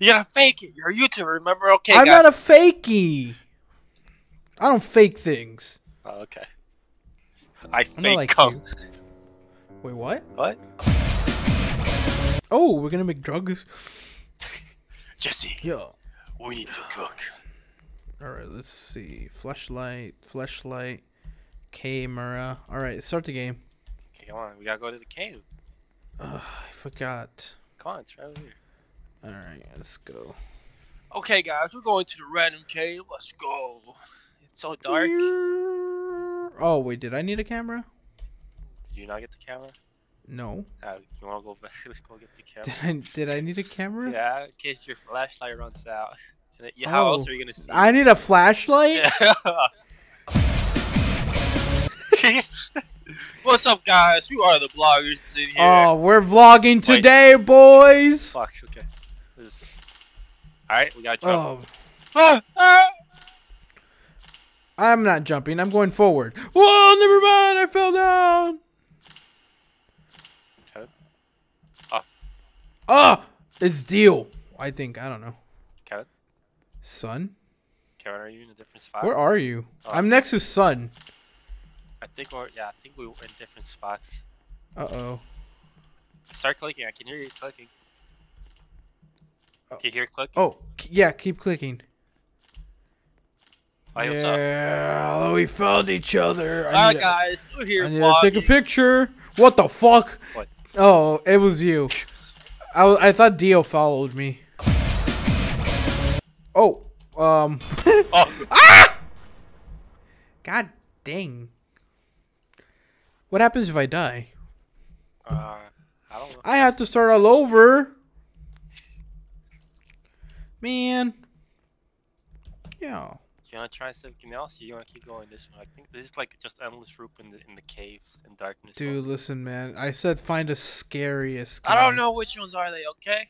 You gotta fake it. You're a YouTuber, remember? Okay, I'm guys. not a fakey. I don't fake things. Oh, okay. I I'm fake like cum. Wait, what? What? Oh, we're gonna make drugs. Jesse, Yeah. we need to cook. All right, let's see. Flashlight, flashlight, camera. All right, start the game. Okay, come on. We gotta go to the cave. Ugh, I forgot. Come on, it's right over here. All right, let's go. Okay, guys, we're going to the random cave. Let's go. It's so dark. Oh wait, did I need a camera? Did you not get the camera? No. Uh, you wanna go back? Let's go get the Did camera. I did I need a camera? Yeah, in case your flashlight runs out. How else Oh, are you gonna see? I need a flashlight. Yeah. What's up, guys? Who are the bloggers in here? Oh, we're vlogging today, boys. Fuck. Okay. This- All right, we got to jump. Oh, Ah, ah. I'm not jumping. I'm going forward. Whoa, never mind. I fell down. Okay. Ah. Ah, it's deal. I think. I don't know. Kevin, Sun, Kevin, are you in a different spot? where are you? Oh. I'm next to Sun. I think we're yeah. I think we were in different spots. Uh oh. Start clicking. I can hear you clicking. Oh. Can you hear click? Oh, yeah. Keep clicking. Up? yeah, we found each other. I Alright, guys, we're here I need to take a picture. What the fuck? What? Oh, it was you. I, I thought Dio followed me. Oh, um. Oh, God dang. What happens if I die? uh, I don't know. I have to start all over. Man. Yeah. You wanna try something else? You wanna keep going this way? I think this is like just endless loop in the in the caves and darkness. Dude, listen, man. I said find the scariest. I don't know which ones are they. Okay.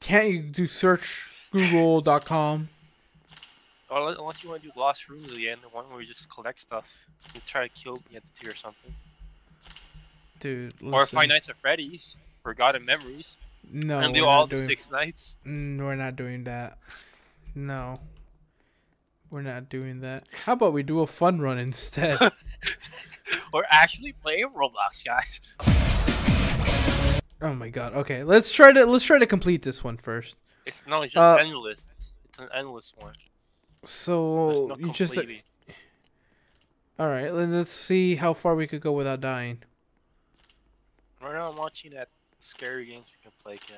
Can't you do search google.com? Or unless you want to do Lost Rooms again, the one where you just collect stuff and try to kill the entity or something. Dude, listen. Or Five Nights at Freddy's, Forgotten Memories, No, and we're do all not the doing six nights. Mm, we're not doing that. No. We're not doing that. How about we do a fun run instead? Or actually play Roblox, guys. oh my god. Okay, let's try to let's try to complete this one first. It's no, it's just Uh, endless. It's, it's an endless one. So no you just completing. all right. Let's see how far we could go without dying. Right now, I'm watching that scary games you can play, Ken.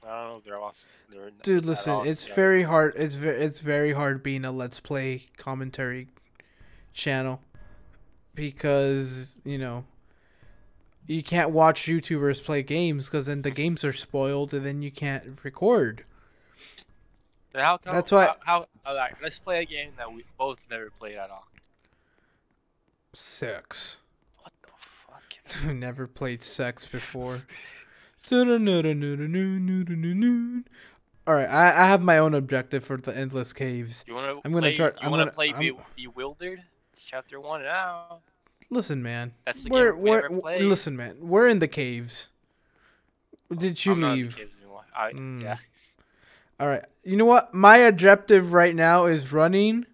But I don't know they're all. They're Dude, listen, it's scary. very hard. It's ve- it's very hard being a let's play commentary channel because you know you can't watch YouTubers play games because then the games are spoiled and then you can't record. Then how come, That's why- How, how uh, alright, let's play a game that we both never played at all. Sex. What the fuck? Never played sex before. All right, I, I have my own objective for the endless caves. You wanna? I'm gonna play, try- I'm gonna- play Be- Bewildered? It's chapter one now. Listen, man. That's the we're game we we're played. listen, man. We're in the caves. Did you I'm not in the leave? caves anymore. I, Mm. Yeah. All right. You know what? My objective right now is running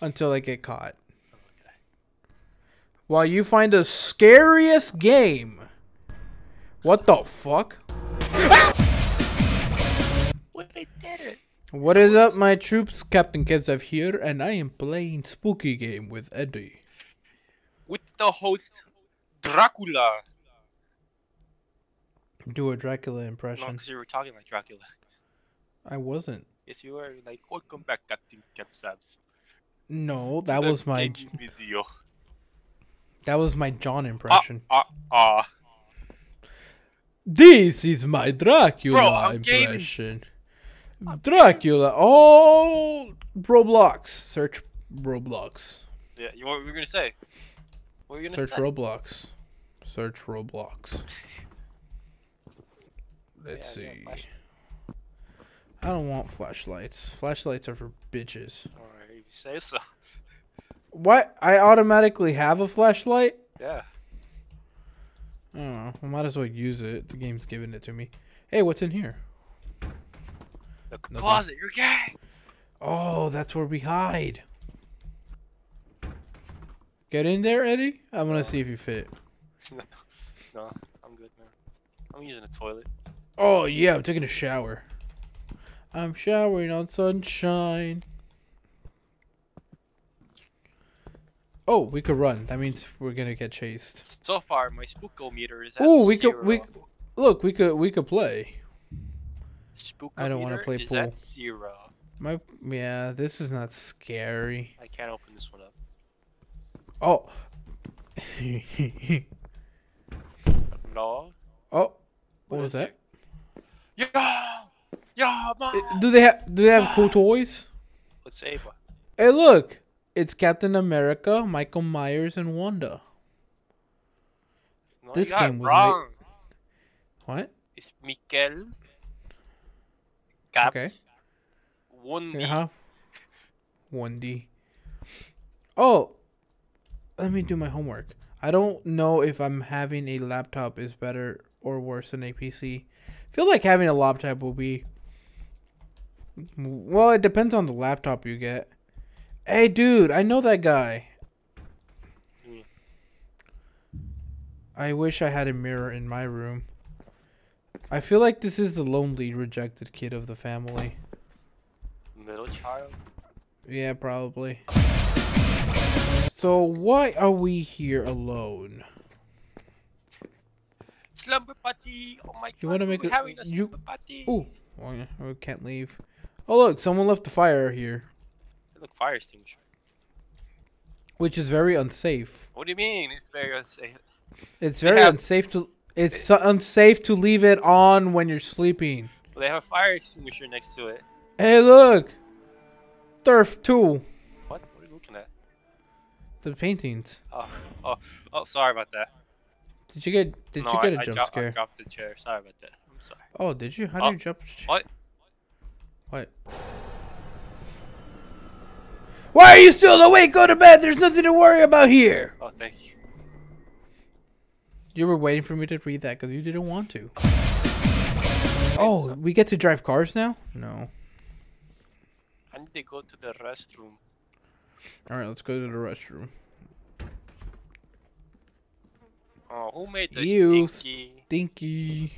until I get caught. While you find the scariest game. What the fuck? What they did it. What is up, my troops? Captain KevZav here, and I am playing Spooky Game with Eddie. With the host Dracula. Do a Dracula No, impression. because you were talking like Dracula. I wasn't. Yes, you were like, welcome back, Captain Kepsabs. No, that was my video. that was my John Ah, impression. ah, ah. This is my Dracula Bro, I'm gaming. impression. Dracula. Oh, Roblox. Search Roblox. Yeah, you, what were you gonna say? What were you gonna Search say? Roblox. Search Roblox. Let's yeah, see. I don't want flashlights. Flashlights are for bitches. Alright, you say so. What? I automatically have a flashlight? Yeah. I don't know. I might as well use it. The game's giving it to me. Hey, what's in here? Nothing. Closet, you're gay. Oh, that's where we hide. Get in there, Eddie. I want to see if you fit. No, I'm good, man. I'm using the toilet. Oh yeah, I'm taking a shower. I'm showering on sunshine. Oh, we could run. That means we're gonna get chased. So far, my spookometer is at Oh, we zero. could we look. We could we could play. I don't wanna play is pool. at zero. My yeah, this is not scary. I can't open this one up. Oh. No. oh. What What was is that? Yeah. Yeah, man. Uh, Do they have do they have cool toys? Let's say, but Hey, look! It's Captain America, Michael Myers, and Wanda. no, This game was wrong. What? It's Mikel. Cap. Okay. One Yeah, D. Oh, let me do my homework. I don't know if I'm having a laptop is better or worse than a PC. I feel like having a laptop will be. Well, it depends on the laptop you get. Hey, dude, I know that guy. I wish I had a mirror in my room. I feel like this is the lonely, rejected kid of the family. Middle child. Yeah, probably. So why are we here alone? Slumber party. Oh my god. You wanna make we're a- having a you- slumber party. Ooh, oh, yeah, we can't leave. Oh look, someone left the fire here, Look, fire extinguisher. which is very unsafe. What do you mean? It's very unsafe. It's very have- unsafe to. It's so unsafe to leave it on when you're sleeping. Well, they have a fire extinguisher next to it. Hey, look, Turf two, What? What are you looking at? the paintings. Oh, oh, oh! Sorry about that. Did you get? Did no, you get I, a I jump I scare? dropped the chair. Sorry about that. I'm sorry. Oh, did you? How Oh, did you jump? What? What? Why are you still awake? Go to bed. There's nothing to worry about here. Oh, thank you. You were waiting for me to read that because you didn't want to. Oh, we get to drive cars now? No. I need to go to the restroom. All right, let's go to the restroom. Oh, who made the Ew, stinky? Stinky.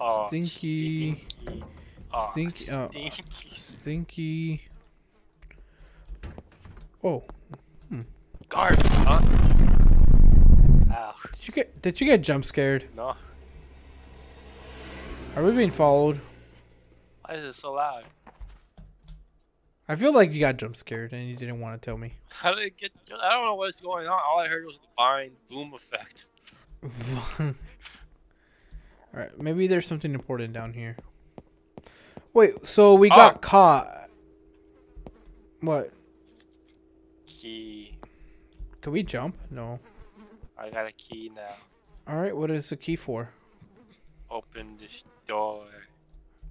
Oh, stinky. stinky. Oh, Stinky- oh. stinky. Stinky. Oh, hmm. Garbage, huh? Ow. did you get did you get jump scared? No. Are we being followed? Why is it so loud? I feel like you got jump scared and you didn't want to tell me. How did it get? I don't know what's going on. All I heard was the fine boom effect. All right, maybe there's something important down here. Wait, so we oh. got Oh. caught. What? Key. Can we jump? No. I got a key now. All right, what is the key for? Open this door.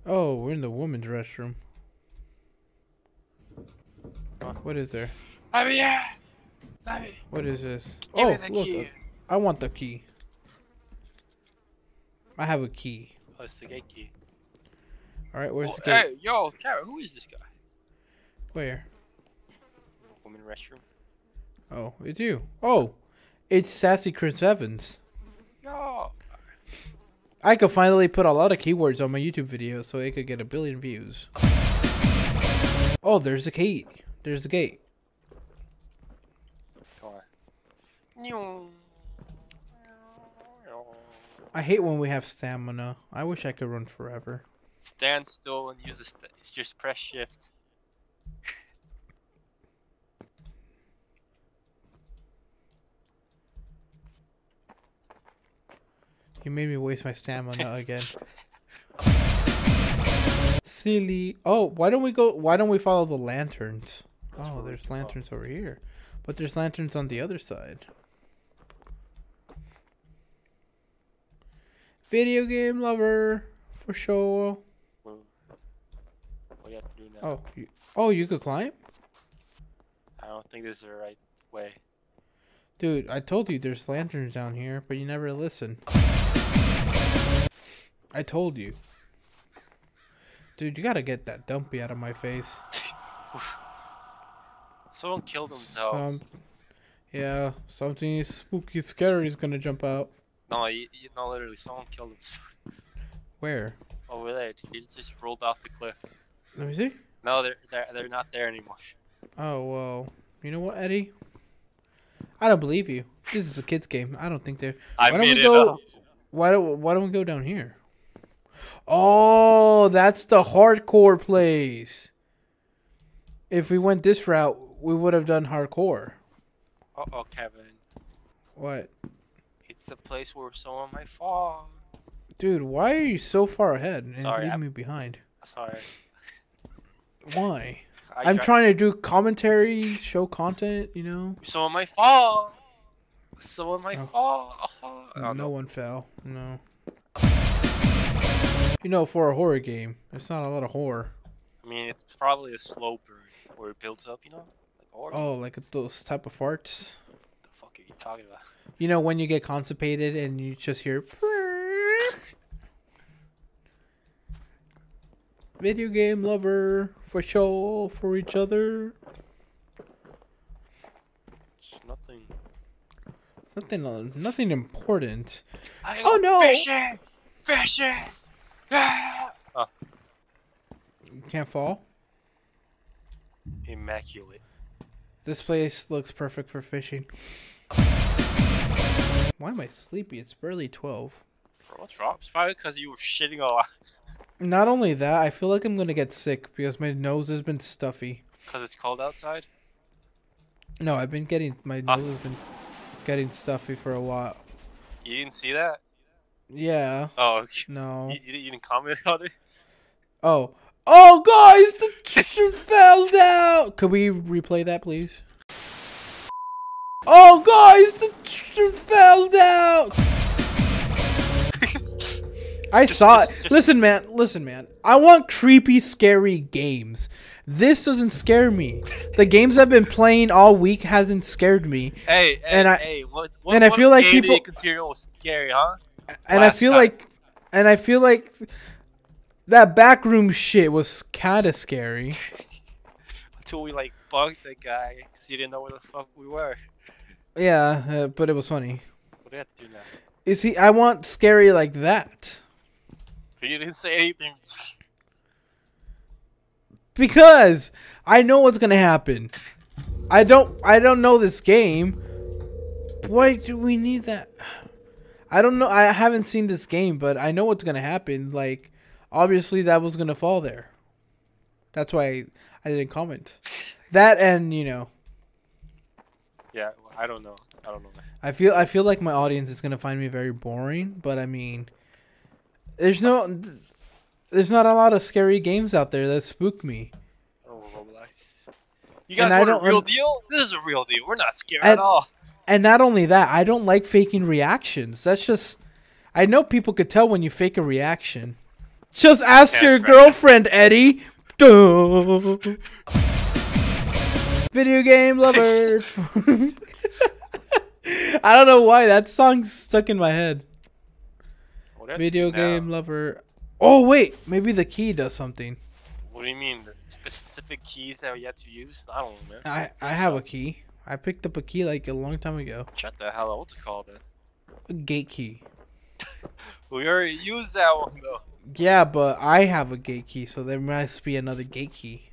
Oh, we're in the women's restroom. Huh? What is there? Let me in. Let me. What is this? Give oh, me the look, key. Uh, I want the key. I have a key. Oh, it's the gate key. All right, where's Oh, the gate? hey, yo, Karen, who is this guy? Where? Woman restroom. Oh, it's you. Oh, it's Sassy Chris Evans. Yo. I could finally put a lot of keywords on my YouTube video so it could get a billion views. Oh, there's the gate. There's the gate. Come on. Nyong. I hate when we have stamina. I wish I could run forever. Stand still and use the. St- just press shift. You made me waste my stamina again. Silly. Oh, why don't we go? Why don't we follow the lanterns? That's Oh, there's go. lanterns over here, but there's lanterns on the other side. Video game lover, for sure. What do you have to do now? Oh, you, oh, you could climb, I don't think this is the right way. dude. I told you there's lanterns down here, but you never listen. I told you. Dude, you gotta get that dumpy out of my face. Someone killed themselves. Some, yeah, something spooky, scary is gonna jump out. No, you, you, no, literally, someone killed themselves Where? over there. He just rolled off the cliff. Let me see. No, they're they're they're not there anymore. Oh well, you know what, Eddie? I don't believe you. This is a kids' game. I don't think they're. I Why don't we go? up. Why don't Why don't we go down here? Oh, that's the hardcore place. If we went this route, we would have done hardcore. Uh oh, Kevin. What, It's the place where someone might fall. dude? Why are you so far ahead and Sorry, leaving me behind? Sorry. Why? I I'm trying to do commentary, show content. You know. Someone might fall. Someone might Oh. fall. Oh, No, no. one fell. No. You know, for a horror game, there's not a lot of horror. I mean, it's probably a slow burn where it builds up. You know, like or Oh, like those type of farts. the fuck are you talking about? You know when you get constipated and you just hear. Video game lover for show for each other. It's nothing. Nothing, uh, nothing important. I Oh, no. Fishing, fishing. Oh, You can't fall. immaculate. This place looks perfect for fishing. Why am I sleepy? It's barely twelve. Bro, what's wrong? It's probably because you were shitting a lot. Not only that, I feel like I'm gonna get sick because my nose has been stuffy. Because it's cold outside. No, I've been getting my Ah. nose has been getting stuffy for a while. You didn't see that? Yeah. Oh, okay. No. you, you, didn't comment on it? Oh. Oh, guys, the teacher fell down. Could we replay that, please? Oh, guys, the teacher fell down. I saw it. just- Listen, man. Listen, man. I want creepy, scary games. This doesn't scare me. The games I've been playing all week hasn't scared me, Hey, hey, And I- hey, what, what, and I feel like people- you consider was scary, huh? And I feel time. like, and I feel like that backroom shit was kind of scary. Until we like bugged the guy because he didn't know where the fuck we were. Yeah, uh, but it was funny. What do we have to do now? You see, I want scary like that You didn't say anything. because I know what's gonna happen. I don't. I don't know this game. Why do we need that? I don't know. I haven't seen this game, but I know what's gonna happen. Like, obviously, that was gonna fall there. That's why I, didn't comment. That and you know, Yeah, I don't know. I don't know. I feel I feel like my audience is gonna find me very boring, but I mean, there's no, there's not a lot of scary games out there that spook me. Oh, I Roblox. You guys And I want don't a real deal? This is a real deal. We're not scared And- at all. And not only that, I don't like faking reactions. That's just, I know people could tell when you fake a reaction. Just ask That's your right. girlfriend, Eddie. Video game lover. I don't know why that song's stuck in my head. What do I have to Video do now? game lover. Oh wait, maybe the key does something. What do you mean? The specific keys that we have to use? I don't know, man. I I have a key. I picked up a key like a long time ago. Shut the hell up. What's it called then? A gate key. We already used that one though. Yeah, but I have a gate key, so there must be another gate key.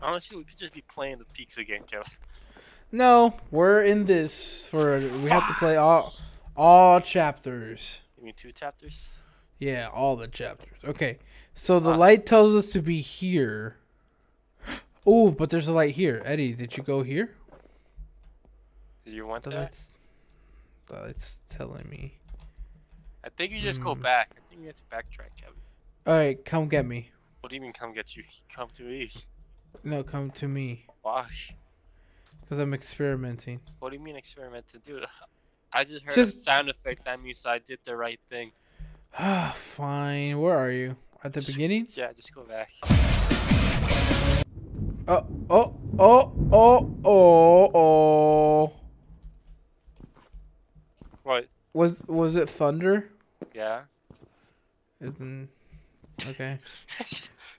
Honestly, we could just be playing the peaks again, Kevin. No, we're in this for we have to play all all chapters. You mean two chapters? Yeah, all the chapters. Okay. So the Ah. light tells us to be here. Oh, but there's a light here. Eddie, did you go here? Did you want The there? light's, the light's telling me. I think you just go Hmm. back. I think you have to backtrack, Kevin. All right, come get me. What do you mean come get you? Come to me. No, come to me, Why? cause I'm experimenting. What do you mean experimenting, dude? I just heard a sound effect. That means I did the right thing. Ah, fine. Where are you? At the Just- beginning? Yeah, just go back. Oh, oh, oh, oh, oh, oh. What? Was was it thunder? Yeah. Mm, Okay.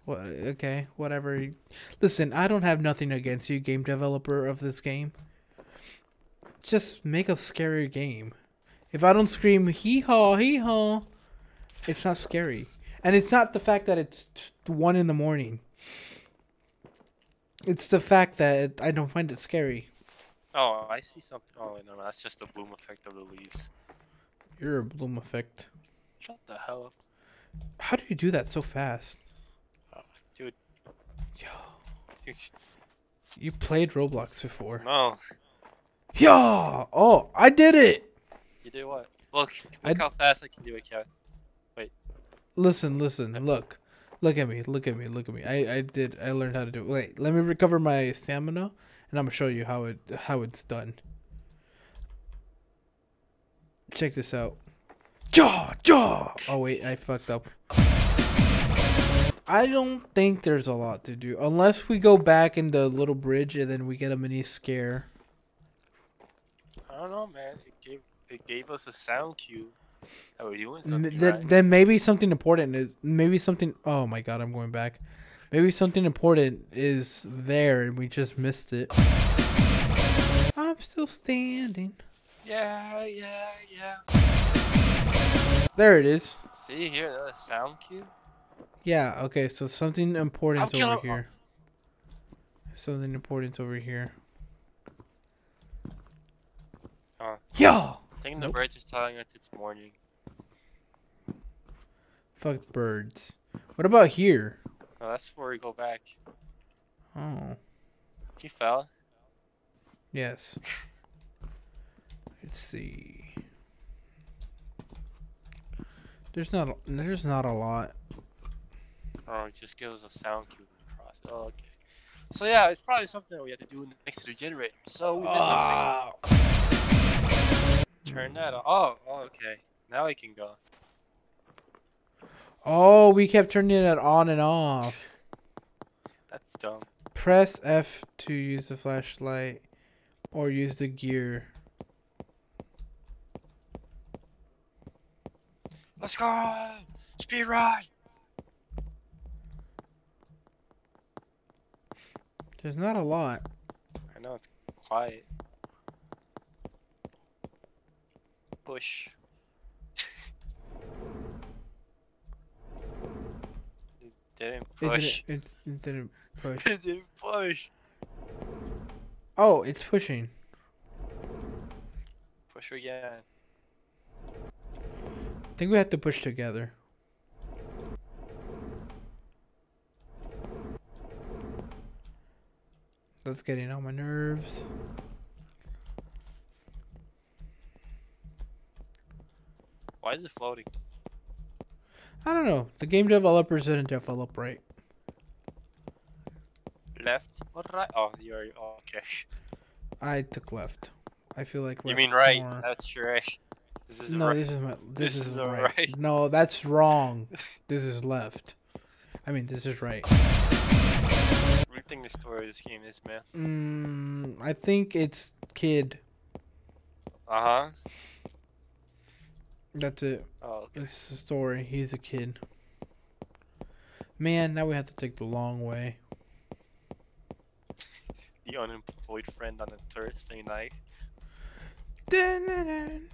What? Okay. Whatever. Listen, I don't have nothing against you, game developer of this game. Just make a scary game. If I don't scream hee haw hee haw, it's not scary. And it's not the fact that it's t- one in the morning. It's the fact that it, I don't find it scary. oh, I see something. Oh, no, no, that's just the bloom effect of the leaves. You're a bloom effect. Shut the hell up. How do you do that so fast? Oh, dude. Yo, Dude, you played Roblox before. No. Yeah. Oh, I did it. You did what? Look, I look d- how fast I can do it, wait Listen, listen, look. Look at me, look at me, look at me. I, I did I learned how to do it. Wait, let me recover my stamina and I'm gonna show you how it how it's done. Check this out. Jaw, jaw. Oh wait, I fucked up. I don't think there's a lot to do unless we go back in the little bridge and then we get a mini scare. I don't know, man. It gave it gave us a sound cue that we're doing something then, right. then maybe something important is maybe something. Oh my god, I'm going back. Maybe something important is there and we just missed it. I'm still standing. Yeah, yeah, yeah. There it is. See here, the sound cue. Yeah. Okay. So something I'm important over here. Something important over here. Uh. Yeah. I think Nope. the birds is telling us it's morning. Fuck birds. What about here? Oh, that's where we go back. Oh. He fell. Yes. Let's see. There's not. A, there's not a lot. Oh, it just gives a sound cue across. Oh, okay. So yeah, it's probably something that we have to do next to the generator. So we missed something. Ah. Turn mm. that off. Oh, oh, okay. Now we can go. Oh, we kept turning it on and off. That's dumb. Press F to use the flashlight or use the gear. Let's go! Speed ride! There's not a lot. I know it's quiet. Push. it didn't It push. didn't, it, it didn't push. It didn't push. Oh, it's pushing. Push again. I think we have to push together. That's getting on my nerves. Why is it floating? I don't know. The game developers didn't develop right. Left or right? Oh, you're oh, okay. I took left. I feel like You mean right? more- That's right. This is no, right. this is my. This, This is, is the right. right. No, that's wrong. this is left. I mean, this is right. What do you think the story of this game is, man? Mm, I think it's kid. Uh huh. That's it. Oh, okay. It's the story. He's a kid. Man, now we have to take the long way. The unemployed friend on a Thursday night. Dun-dun-dun.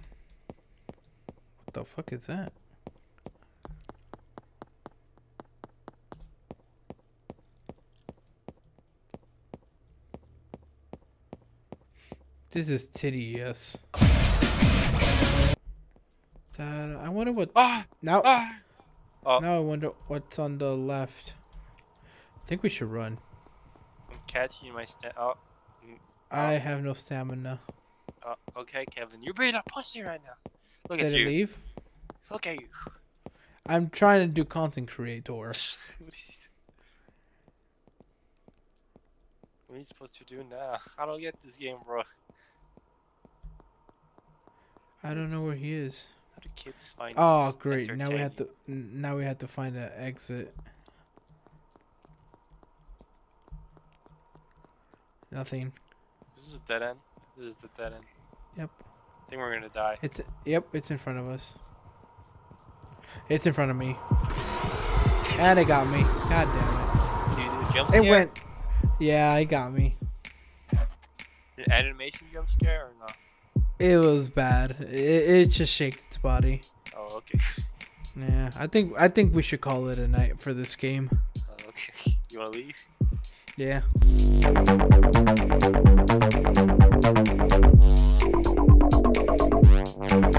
What the fuck is that? This is tedious. Dad, I wonder what Ah! now. Ah! Oh. Now I wonder what's on the left. I think we should run. I'm catching my sta- Oh. I have no stamina. oh, okay, Kevin. You're being a pussy right now. Look Did at it you. leave? Look at you. I'm trying to do content creator. what are you supposed to do now? I don't get this game, bro. I don't know where he is. How do kids find Oh, great! Now we have to. Now we have to find an exit. Nothing. This is a dead end. This is the dead end. Yep. I think we're gonna die. It's yep. It's in front of us. It's in front of me. And it got me. God damn Did you do a jump it. scare? It went. Yeah, it got me. An animation jump scare or not? It was bad. It, it just shaked its body. Oh, okay. Yeah, I think I think we should call it a night for this game. Oh, okay. You wanna leave? Yeah. Thank